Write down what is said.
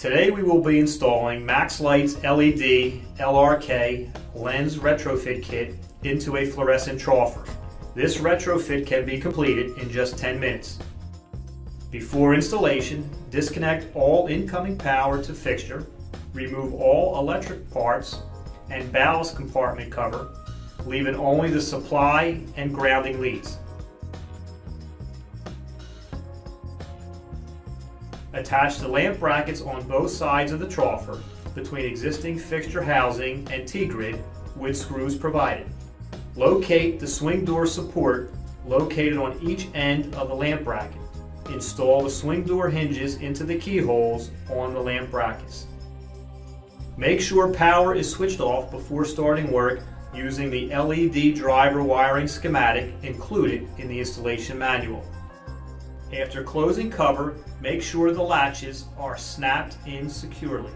Today we will be installing MaxLite's LED LRK lens retrofit kit into a fluorescent troffer. This retrofit can be completed in just 10 minutes. Before installation, disconnect all incoming power to fixture, remove all electric parts and ballast compartment cover, leaving only the supply and grounding leads. Attach the lamp brackets on both sides of the troffer between existing fixture housing and T-grid with screws provided. Locate the swing door support located on each end of the lamp bracket. Install the swing door hinges into the keyholes on the lamp brackets. Make sure power is switched off before starting work using the LED driver wiring schematic included in the installation manual. After closing cover, make sure the latches are snapped in securely.